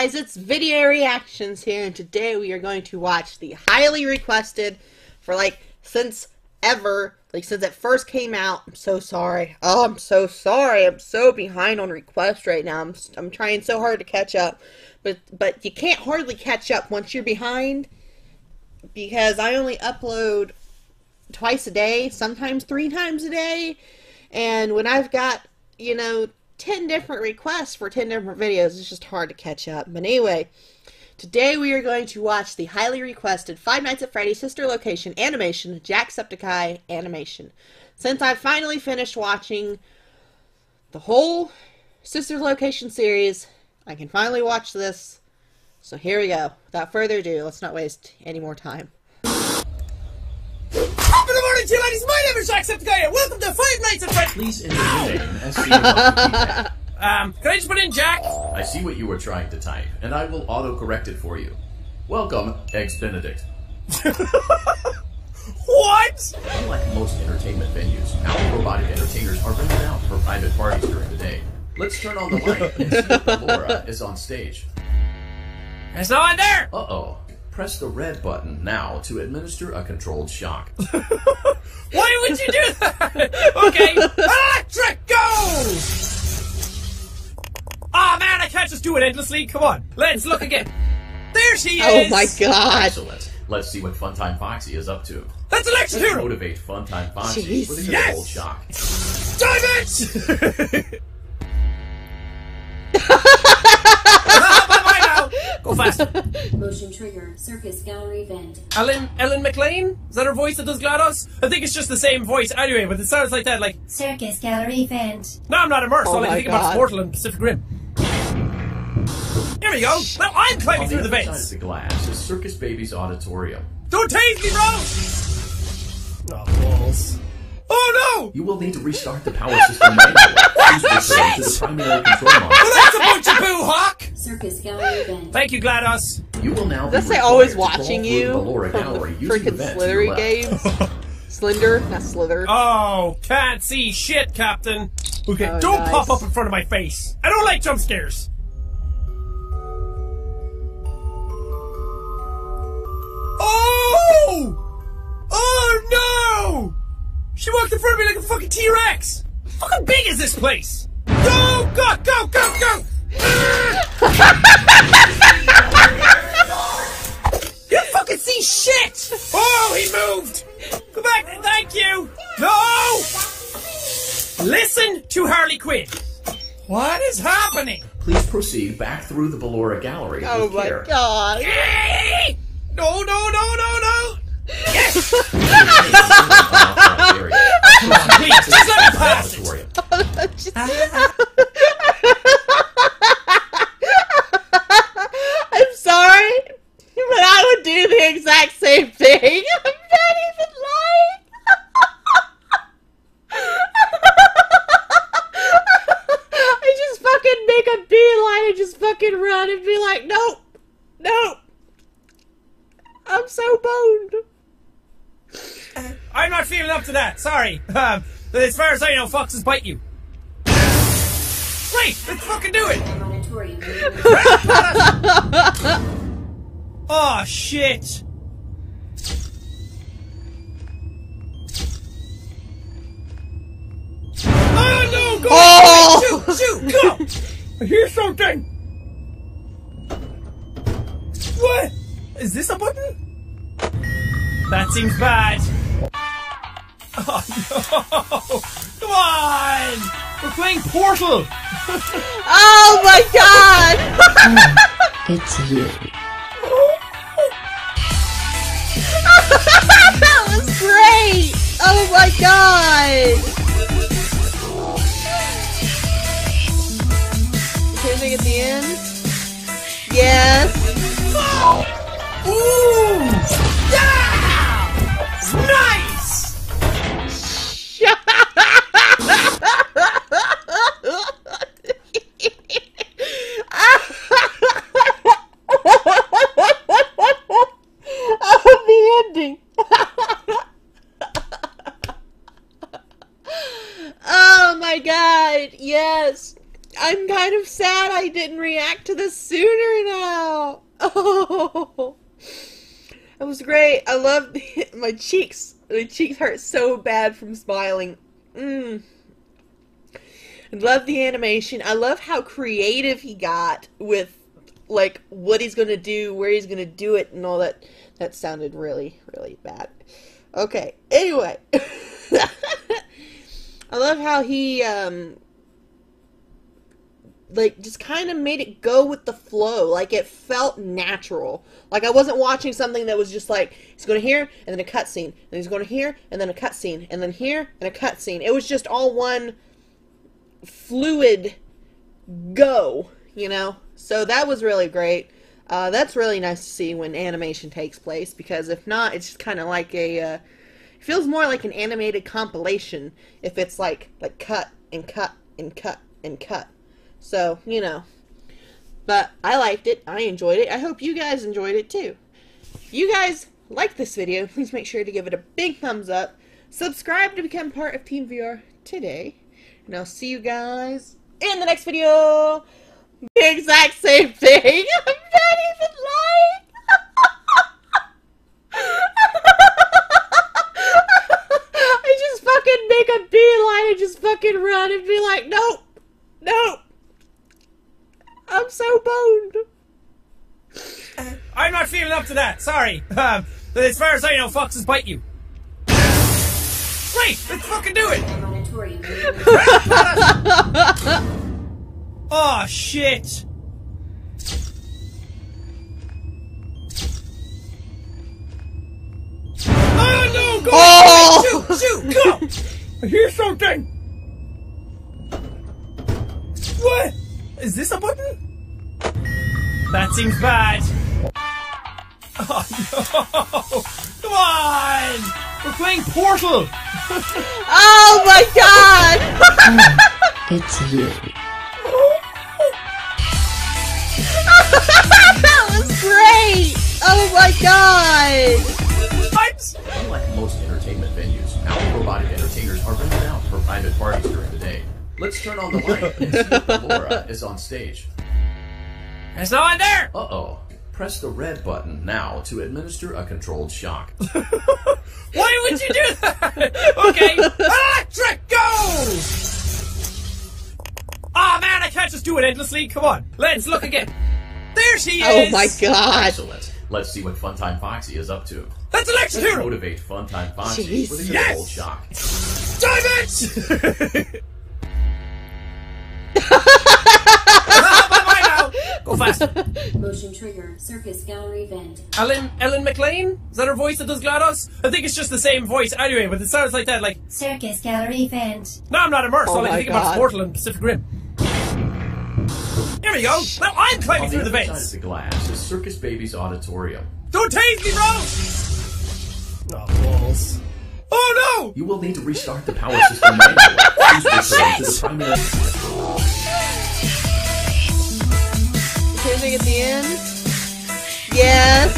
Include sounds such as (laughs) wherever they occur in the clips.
guys, it's video reactions here, and today we are going to watch the highly requested for like since ever, like since it first came out. I'm so sorry. Oh, I'm so sorry. I'm so behind on requests right now. I'm I'm trying so hard to catch up, but but you can't hardly catch up once you're behind because I only upload twice a day, sometimes three times a day, and when I've got you know 10 different requests for 10 different videos. It's just hard to catch up. But anyway, today we are going to watch the highly requested Five Nights at Freddy's Sister Location animation, Jacksepticeye animation. Since I've finally finished watching the whole Sister Location series, I can finally watch this. So here we go. Without further ado, let's not waste any more time. Top of morning to you, ladies. My name is Jacksepticeye, welcome to Five Nights at Freddy's. Please enter your name and see above the keypad. Um, can I just put in Jack? I see what you were trying to type, and I will auto-correct it for you. Welcome, Eggs Benedict. (laughs) What? Unlike most entertainment venues, our robotic entertainers are rented out for private parties during the day. Let's turn on the light and see if Laura (laughs) is on stage. There's no one there. Uh-oh. Press the red button now to administer a controlled shock. (laughs) Why would you do that? (laughs) okay, electric go! Ah man, I can't just do it endlessly. Come on, let's look again. There she is! Oh my god. Excellent. Let's see what Funtime Foxy is up to. Let's electrocute her. Motivate Funtime Foxy Jeez. with a Yes! controlled shock. Dive it! (laughs) now. Go faster. (laughs) Motion trigger, circus gallery vent. Ellen Ellen McLain? Is that her voice that does GLaDOS? I think it's just the same voice anyway, but it sounds like that. Like, Circus gallery vent. no, I'm not immersed. Oh All I can think about God. is Portal and Pacific Rim. Here we go. Now I'm On climbing the through the other side of vents. the glass is Circus Baby's auditorium. Don't tase me, bro! Oh, balls. Oh no! You will need to restart the power system manually. Please return to the primary control Well, that's a bunch of boo hawk! Circus gallery vent. Thank you, GLaDOS. You will now Does be say always watching you the Ballora from gallery the freaking vent to your Slithery games? (laughs) Slender, not Slither. Oh, can't see shit, Captain. Oh, okay, Oh, don't nice. pop up in front of my face. I don't like jump scares. She walked in front of me like a fucking T-Rex. How fucking big is this place? Go, go, go, go, go! (laughs) you fucking see shit! Oh, he moved! Go back, thank you! No! Listen to Harley Quinn. What is happening? Please proceed back through the Ballora gallery Oh with my care. god. No, no, no, no, no! Yes! Unauthorized area. Please, just let me pass (laughs) it. I'm sorry, but I would do the exact same thing. (laughs) I'm not even lying. I just fucking make a beeline and just fucking run and be like, nope, nope. I'm so boned. I'm not feeling up to that. Sorry. Um, as far as I know, foxes bite you. Great, let's fucking do it. (laughs) Oh shit. Oh no! Go! Oh! Shoot! Shoot! Go! (laughs) I hear something. What? Is this a button? That seems bad. Oh no! (laughs) Come on! We're playing Portal. Oh my god! (laughs) It's you. (laughs) that was great! Oh my god! Anything at the end? Yes. Ooh! I'm kind of sad I didn't react to this sooner now. (laughs) Oh, that was great. I love (laughs) my cheeks. My cheeks hurt so bad from smiling. Mm. I love the animation. I love how creative he got with like what he's gonna do, where he's gonna do it, and all that. That sounded really, really bad. Okay. Anyway, (laughs) I love how he um like just kind of made it go with the flow. Like it felt natural. Like I wasn't watching something that was just like he's going to here and then a cutscene, and he's going to here and then a cutscene, and then here and a cutscene. It was just all one fluid go, you know. So that was really great. Uh, that's really nice to see when animation takes place because if not, it's just kind of like a. Uh, it feels more like an animated compilation if it's like like cut and cut and cut and cut. So, you know. But I liked it. I enjoyed it. I hope you guys enjoyed it too. If you guys like this video, please make sure to give it a big thumbs up. Subscribe to become part of Team VR today. And I'll see you guys in the next video. The exact same thing. (laughs) I'm not even lying. I just fucking make a beeline and just fucking run and be like, nope, nope. I'm so boned. I'm not feeling up to that. Sorry. (laughs) Um, as far as I know, foxes bite you. Right, let's fucking do it. (laughs) Oh shit. Oh no! Go! Oh! Shoot! Shoot! Go! (laughs) I hear something. What? Is this a button? That seems bad. Oh no! (laughs) Come on! We're playing Portal. (laughs) Oh my god! (laughs) It's you. that was great! Oh my god! What? Unlike most entertainment venues, our robotic entertainers are rented out for private parties during the day. Let's turn on the light and see if Laura is on stage. There's no one there. Uh-oh. Press the red button now to administer a controlled shock. (laughs) Why would you do that? okay, electric go! Ah man, I can't just do it endlessly. Come on, let's look again. There she is! Oh my god! Excellent. Let's see what Funtime Foxy is up to. Let's electrocute her. Motivate Funtime Foxy Jeez. with a Yes! controlled shock. Dive it! (laughs) fast. (laughs) Motion trigger. Circus gallery vent. Ellen Ellen McLain? Is that her voice that does GLaDOS? I think it's just the same voice anyway, but it sounds like that. Like, Circus gallery vent. no, I'm not immersed. Oh All I my can think about God. is Portal and Pacific Rim. Here we go. Now I'm On climbing the through the other side vents. of the glass is Circus Baby's auditorium. Don't tase me, bro! Oh, balls. Oh no! You will need to restart the power system manually. (laughs) Oh, Please return to the primary. Anything at the end? Yes.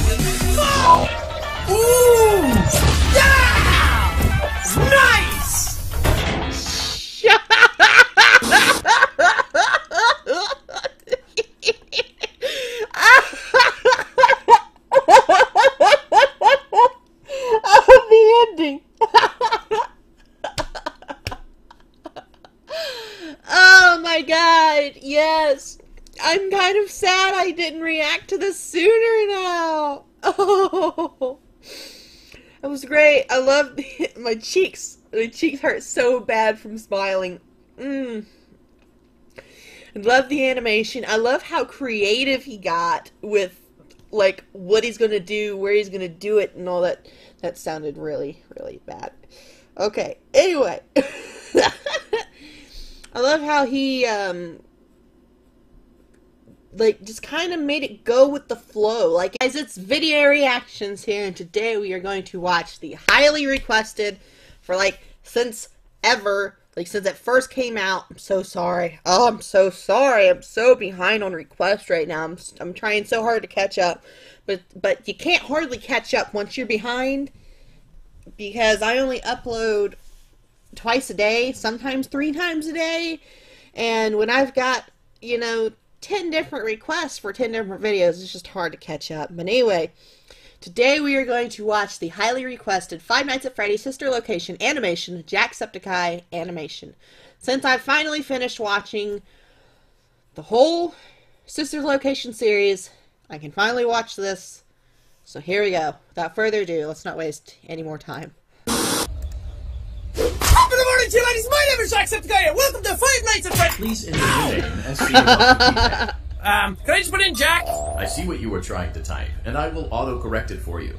Ooh! Yeah! Nice! the ending. oh my god, yes. I'm kind of sad I didn't react to this sooner now. (laughs) Oh. That was great. I love (laughs) my cheeks. My cheeks hurt so bad from smiling. Mm. I love the animation. I love how creative he got with like what he's gonna do, where he's gonna do it, and all that. That sounded really, really bad. Okay. Anyway, (laughs) I love how he um like just kind of made it go with the flow. Like guys, it's video reactions here, and today we are going to watch the highly requested for like since ever like since it first came out. I'm so sorry. Oh, I'm so sorry. I'm so behind on requests right now. I'm I'm trying so hard to catch up, but but you can't hardly catch up once you're behind because I only upload twice a day, sometimes three times a day, and when I've got you know 10 different requests for 10 different videos. It's just hard to catch up. But anyway, today we are going to watch the highly requested Five Nights at Freddy's Sister Location animation, Jacksepticeye animation. Since I've finally finished watching the whole Sister Location series, I can finally watch this. So here we go. Without further ado, let's not waste any more time. Top of the morning to you, ladies. My name is Jacksepticeye, welcome to Five Nights at Freddy's. Please enter your name and see what the keypad. (laughs) Um, can I just put in Jack? I see what you were trying to type, and I will autocorrect it for you.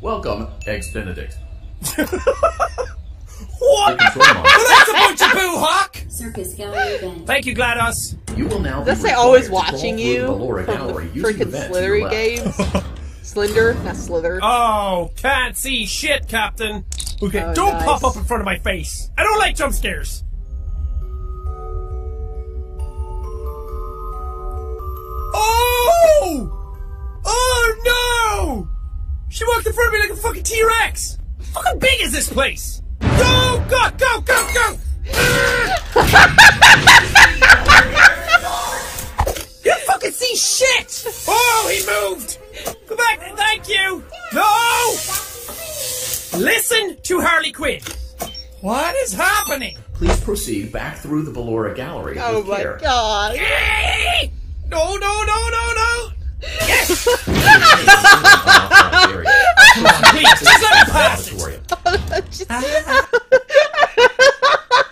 Welcome, Eggs Benedict. (laughs) What? The control model. Well, that's a bunch of boo, Hawk. Circus Gallery Event. Thank you, GLaDOS. You will now be Does say required always watching you the Ballora from the gallery using the freaking vent to your Slithery games? (laughs) Slender, not Slither. Oh, can't see shit, Captain. Okay, Oh, don't nice. pop up in front of my face. I don't like jump scares. Oh! Oh no! She walked in front of me like a fucking T-Rex. How fucking big is this place? Go, go, go, go, go! (laughs) you fucking see shit! Oh, he moved! Go back, thank you! No! Listen to Harley Quinn. What is happening? Please proceed back through the Ballora Gallery. Oh my care. god. Yay! No, no, no, no, no! Yes! (laughs) Please, just let me pass it! (laughs) (laughs)